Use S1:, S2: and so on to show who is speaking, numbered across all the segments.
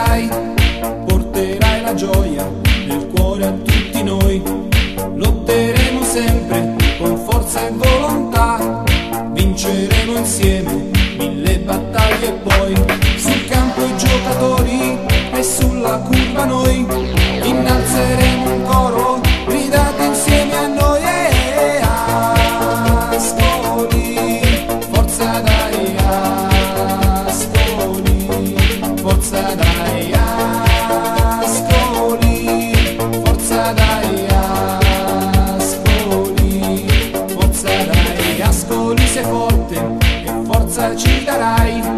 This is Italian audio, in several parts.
S1: farai, porterai la gioia nel cuore a tutti noi, lotteremo sempre. sei forte e forza ci darai.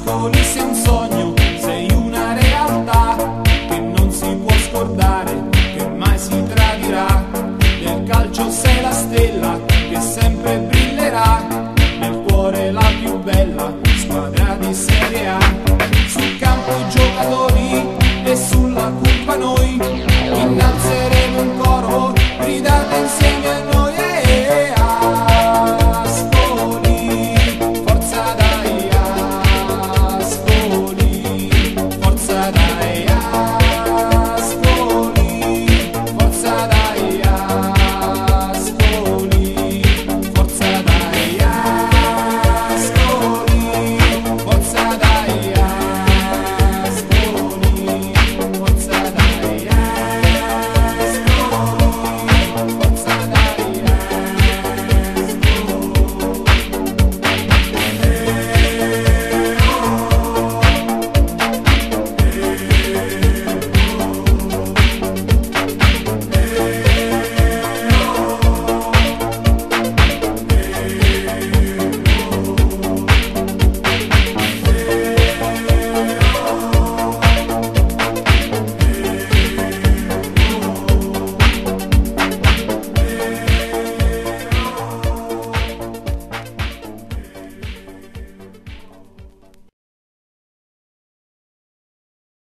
S1: vasco, sonho.